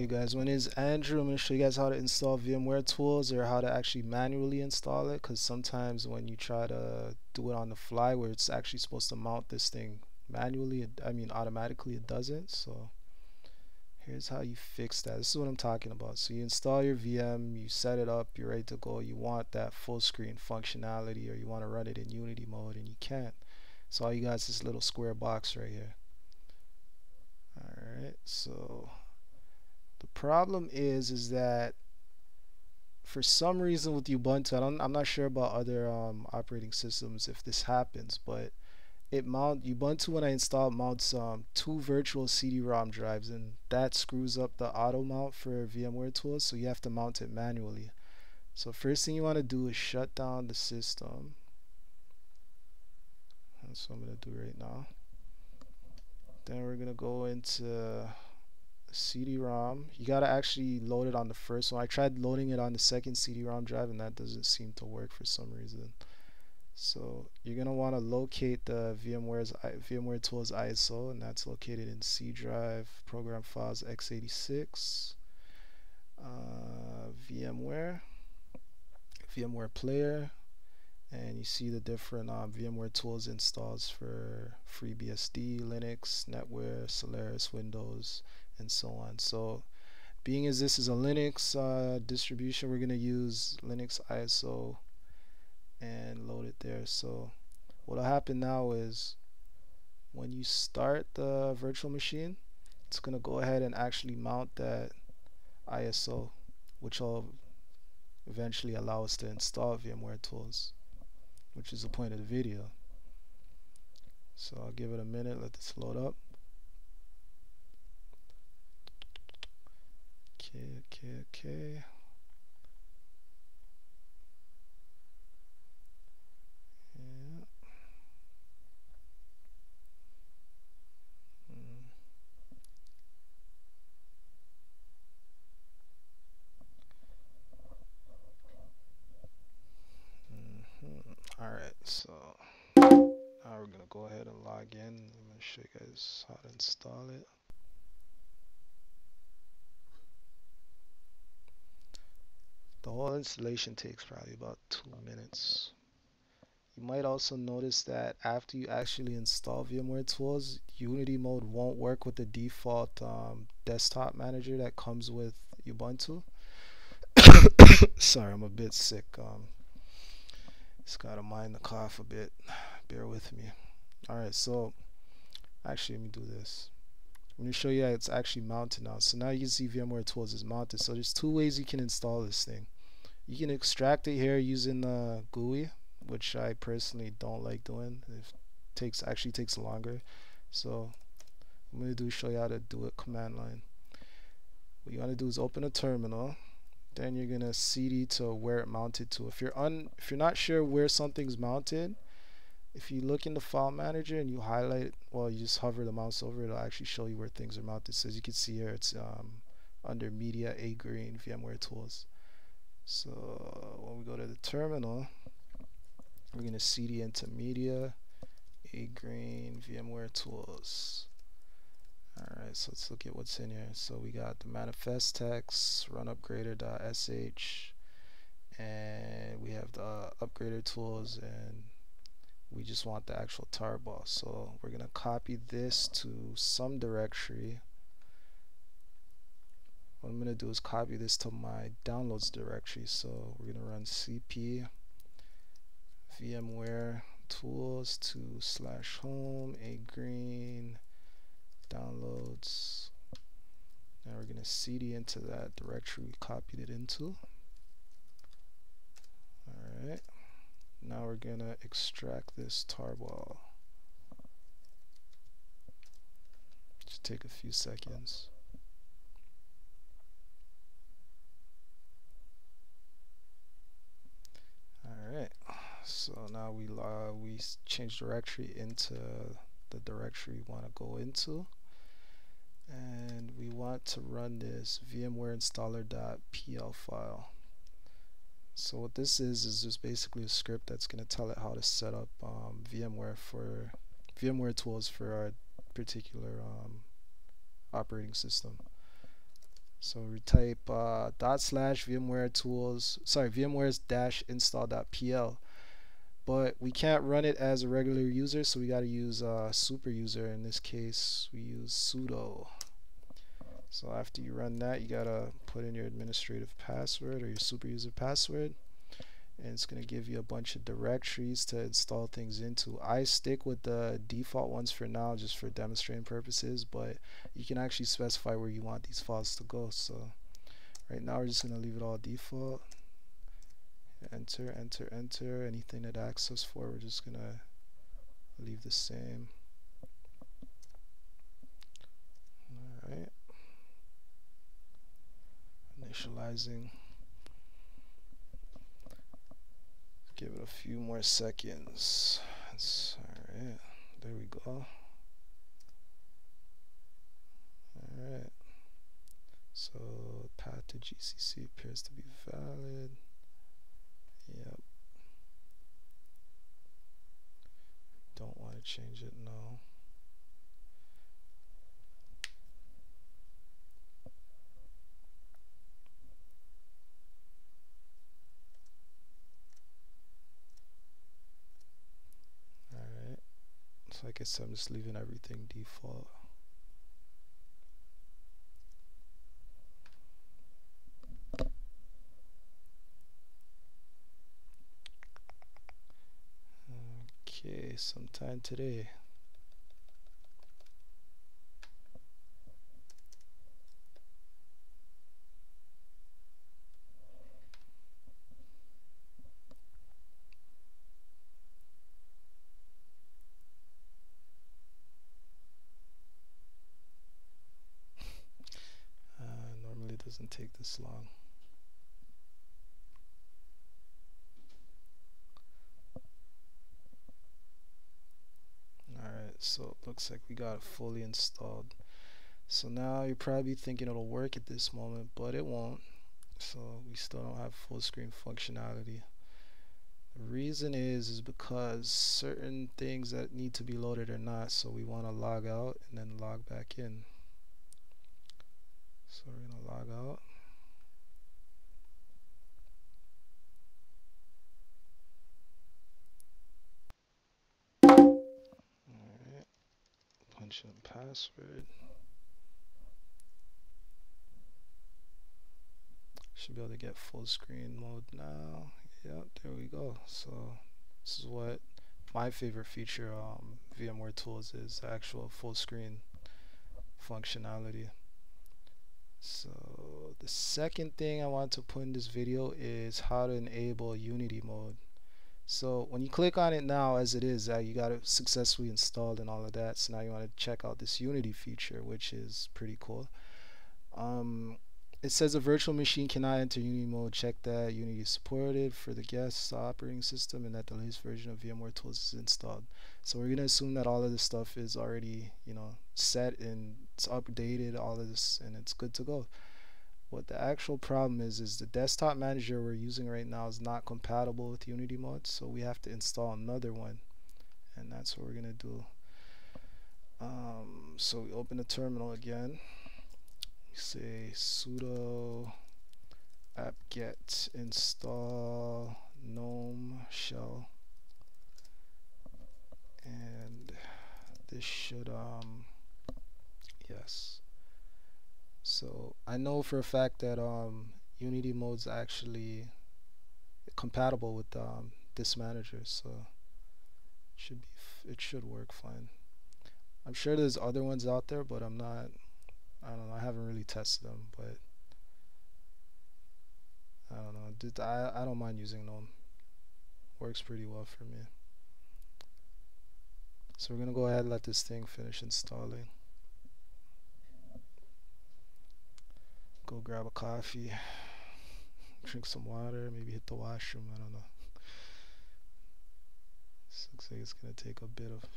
Hey guys, name is Andrew. I'm to show you guys how to install VMware tools or how to actually manually install it because sometimes when you try to do it on the fly where it's actually supposed to mount this thing manually, it, I mean automatically it doesn't. So here's how you fix that. This is what I'm talking about. So you install your VM, you set it up, you're ready to go. You want that full screen functionality or you want to run it in Unity mode and you can't. So all you got is this little square box right here. Alright, so the problem is is that for some reason with Ubuntu, I am not sure about other um, operating systems if this happens, but it mount Ubuntu when I install mounts um, two virtual CD-ROM drives, and that screws up the auto mount for VMware tools. So you have to mount it manually. So first thing you want to do is shut down the system. That's what I'm gonna do right now. Then we're gonna go into CD-ROM. You gotta actually load it on the first one. I tried loading it on the second CD-ROM drive and that doesn't seem to work for some reason. So you're gonna want to locate the VMware's VMware Tools ISO, and that's located in C drive, program files x86, uh, VMware, VMware Player, and you see the different um, VMware Tools installs for FreeBSD, Linux, NetWare, Solaris, Windows, and so on. So being as this is a Linux uh, distribution, we're going to use Linux ISO and load it there. So what'll happen now is when you start the virtual machine, it's going to go ahead and actually mount that ISO, which will eventually allow us to install VMware tools, which is the point of the video. So I'll give it a minute, let this load up. Okay, okay, okay. Yeah. Mm. Mm-hmm. All right, so now we're gonna go ahead and log in. I'm gonna show you guys how to install it. The whole installation takes probably about two minutes. You might also notice that after you actually install VMware tools, Unity mode won't work with the default um, desktop manager that comes with Ubuntu. Sorry, I'm a bit sick. Um, just gotta mind the cough a bit. Bear with me. Alright, so actually, let me do this. Going to show you how it's actually mounted now. So now you can see VMware Tools is mounted. So there's two ways you can install this thing. You can extract it here using the GUI, which I personally don't like doing. It takes actually takes longer. So I'm going to do show you how to do it command line. What you want to do is open a terminal. Then you're going to cd to where it mounted to. If you're un if you're not sure where something's mounted, if you look in the file manager and you highlight well you just hover the mouse over it, it'll actually show you where things are mounted so as you can see here it's um, under media a green VMware tools so when we go to the terminal, we're going to cd into media, a green VMware tools. Alright, so let's look at what's in here. So we got the manifest text, run upgrader.sh, and we have the upgrader tools, and we just want the actual tarball. So we're going to copy this to some directory what I'm going to do is copy this to my downloads directory. So we're going to run cp VMware tools to slash home a green downloads. Now we're going to cd into that directory we copied it into. Alright. Now we're going to extract this tarball. Just take a few seconds. Alright, so now we uh, we change directory into the directory we want to go into and we want to run this VMware installer.pl file. So what this is is just basically a script that's going to tell it how to set up um, VMware for VMware tools for our particular um, operating system. So we type uh, dot slash VMware tools, sorry, VMware's dash install.pl. But we can't run it as a regular user, so we got to use a uh, super user. In this case, we use sudo. So after you run that, you got to put in your administrative password or your super user password and it's to give you a bunch of directories to install things into. I stick with the default ones for now just for demonstrating purposes, but you can actually specify where you want these files to go. So right now we're just to leave it all default. Enter, enter, enter. Anything that access for, we're just to leave the same. Alright. Initializing. give it a few more seconds. That's alright. There we go. Alright. So path to GCC appears to be valid. Yep. Don't want to change it, no. so I guess I'm just leaving everything default. Okay sometime today doesn't take this long. Alright, so it looks like we got it fully installed. So now you're probably thinking it'll work at this moment, but it won't. So we still don't have full screen functionality. The reason is is because certain things that need to be loaded are not, so we want to log out and then log back in. So we're going to log out. In password. Should be able to get full screen mode now. Yep, there we go. So this is what my favorite feature um, VMware Tools is actual full screen functionality. So the second thing I want to put in this video is how to enable Unity mode. So when you click on it now as it is, uh, you got it successfully installed and all of that. So now you want to check out this Unity feature, which is pretty cool. Um, it says a virtual machine cannot enter Unity mode. Check that Unity is supported for the guest operating system and that the latest version of VMware Tools is installed. So we're gonna assume that all of this stuff is already, you know, set and it's updated, all of this, and it's good to go. What the actual problem is is the desktop manager we're using right now is not compatible with Unity mode, so we have to install another one, and that's what we're gonna do. Um, so we open the terminal again. We say sudo apt-get install gnome shell. And this should um yes so I know for a fact that um unity mode's actually compatible with um, this manager so it should be it should work fine I'm sure there's other ones out there but I'm not I don't know. I haven't really tested them, but I don't know. Did I? I don't mind using them. Works pretty well for me. So we're gonna go ahead and let this thing finish installing. Go grab a coffee, drink some water, maybe hit the washroom. I don't know. This looks like it's gonna take a bit of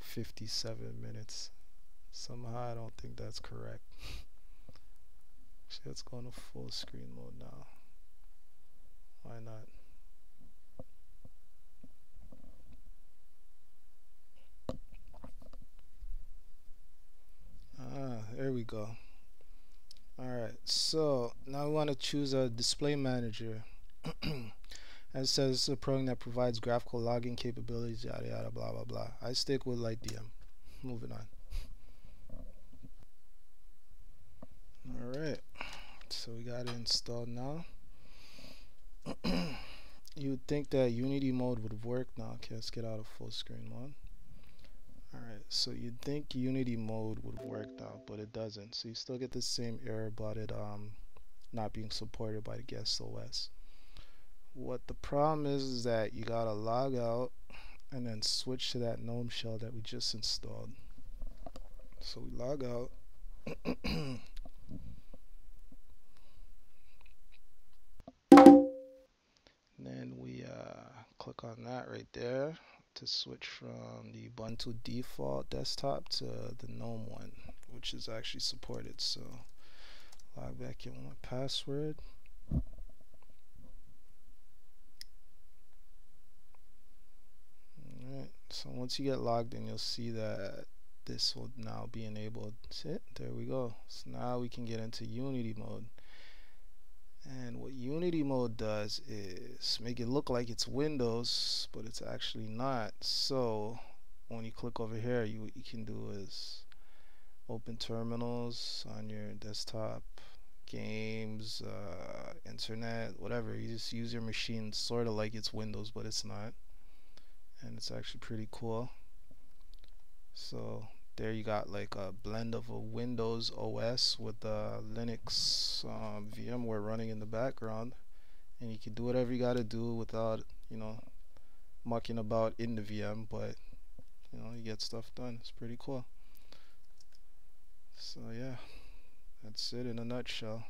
57 minutes. Somehow I don't think that's correct. Actually, let's go into full screen mode now. Why not? Ah, there we go. Alright, so now we want to choose a display manager. and it says a program that provides graphical logging capabilities, yada yada, blah blah blah. I stick with LightDM. Moving on. Alright, so we got it installed now. you would think that Unity mode would work now. Okay, let's get out of full screen mode. Alright, so you'd think Unity mode would work now, but it doesn't. So you still get the same error about it um, not being supported by the guest OS. What the problem is is that you gotta log out and then switch to that GNOME shell that we just installed. So we log out. then we uh, click on that right there to switch from the Ubuntu default desktop to the GNOME one, which is actually supported. So log back in with my password. Alright, so once you get logged in, you'll see that this will now be enabled. See it? There we go. So now we can get into Unity mode. And what Unity mode does is make it look like it's Windows, but it's actually not. So when you click over here, you what you can do is open terminals on your desktop, games, uh, internet, whatever. You just use your machine sort of like it's Windows, but it's not. And it's actually pretty cool. So there. You got like a blend of a Windows OS with a Linux um, VMware running in the background. And you can do whatever you got to do without you know mucking about in the VM but you know you get stuff done. It's pretty cool. So yeah. That's it in a nutshell